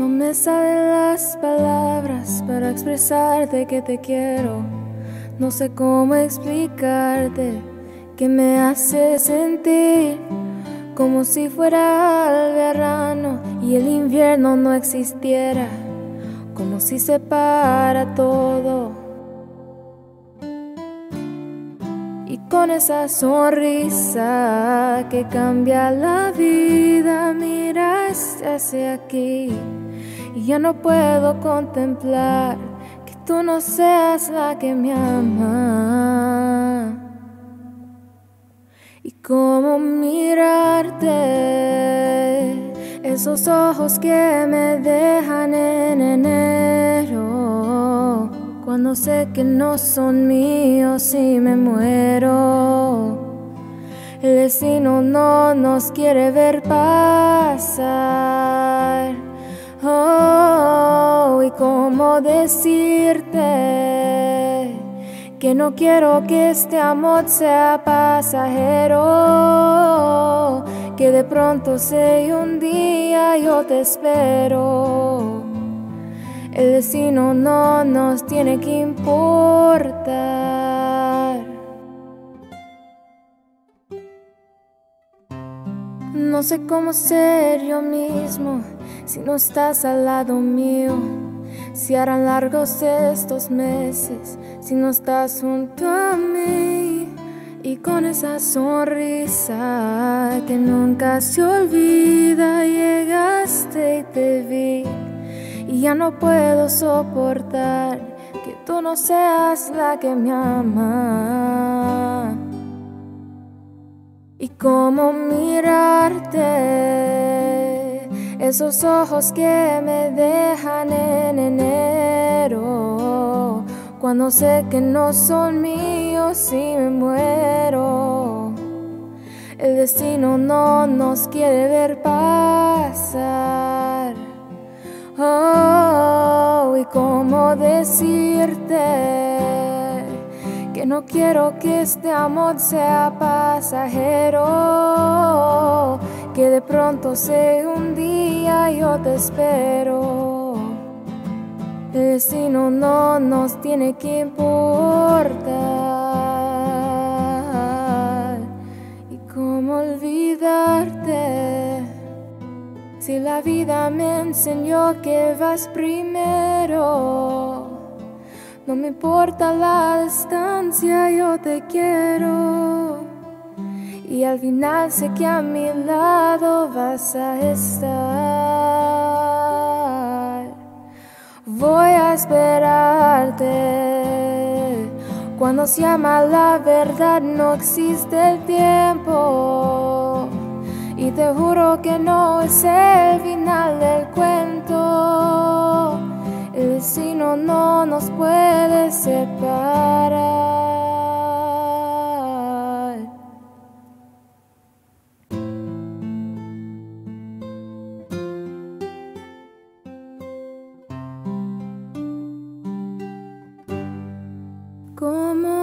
No me salen las palabras para expresarte que te quiero. No sé cómo explicarte que me hace sentir como si fuera el verano y el invierno no existiera, como si se para todo. Y con esa sonrisa que cambia la vida, miras hacia aquí y ya no puedo contemplar que tú no seas la que me ama. Y cómo mirarte, esos ojos que me dejan en enero, cuando sé que no son míos y me muero. El destino no nos quiere ver pasar. Oh, y cómo decirte que no quiero que este amor sea pasajero, que de pronto sea un día yo te espero. El destino no nos tiene que importar. No sé cómo ser yo mismo si no estás al lado mío. Si harán largos estos meses si no estás junto a mí. Y con esa sonrisa que nunca se olvida, llegaste y te vi. Y ya no puedo soportar que tú no seas la que me ama. Y cómo mirarte, esos ojos que me dejan en enero, cuando sé que no son míos y me muero. El destino no nos quiere ver pasar. Oh, y cómo decirte que no quiero que este amor sea pasajero, que de pronto sea un día yo te espero. El destino no nos tiene que importar. ¿Y cómo olvidarte? Si la vida me enseñó que vas primero. No me importa la distancia, yo te quiero. Y al final sé que a mi lado vas a estar. Voy a esperarte. Cuando se llama la verdad no existe el tiempo. Y te juro que no es el final del cuento. El destino no nos puede separar. Como